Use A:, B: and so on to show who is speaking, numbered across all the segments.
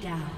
A: down.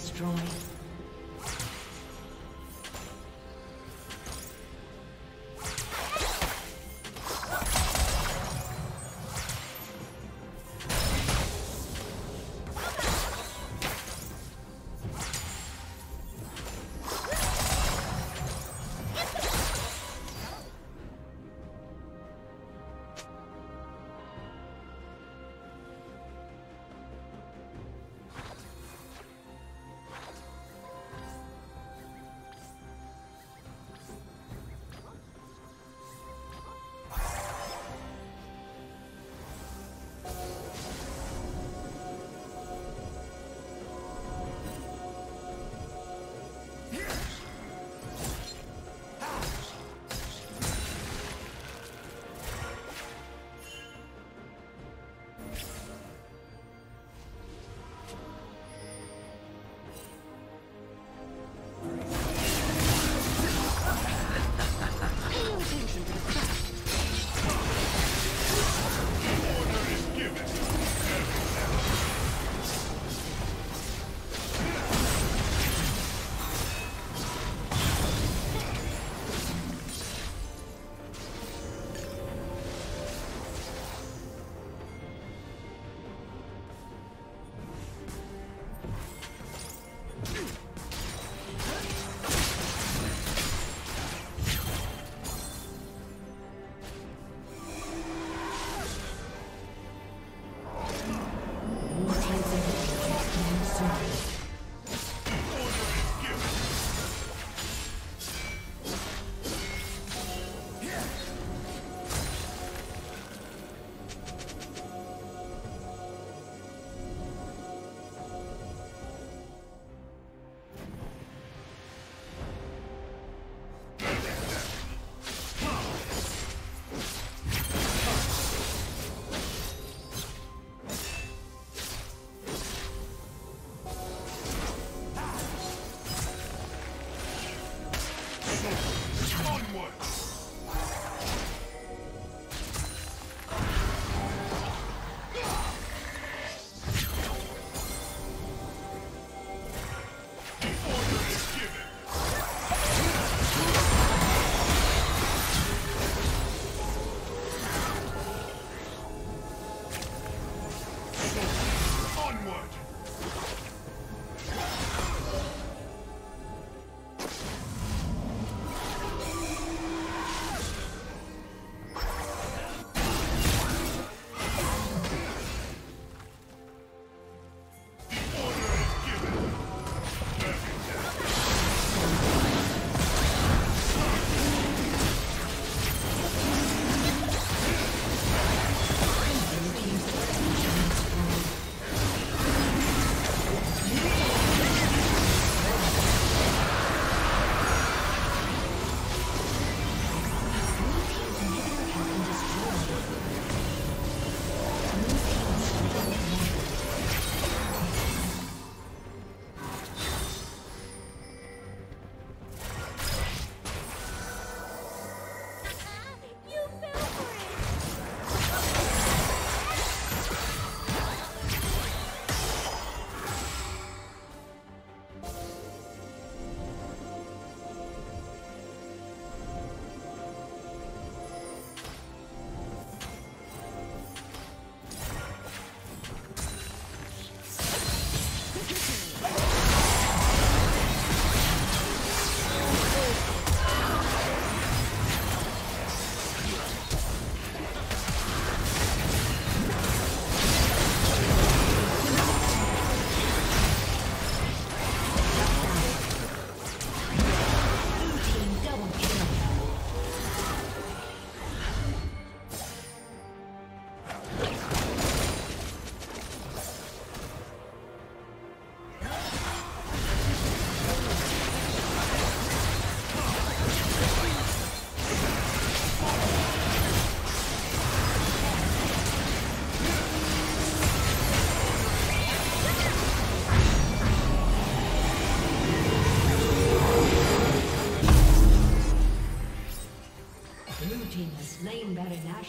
A: Destroyed.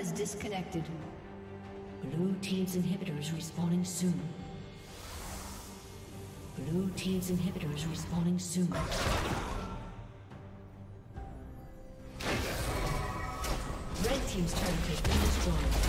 A: Has disconnected. Blue Team's inhibitor is respawning soon. Blue Team's inhibitor is respawning soon. Red Team's turret has been destroyed.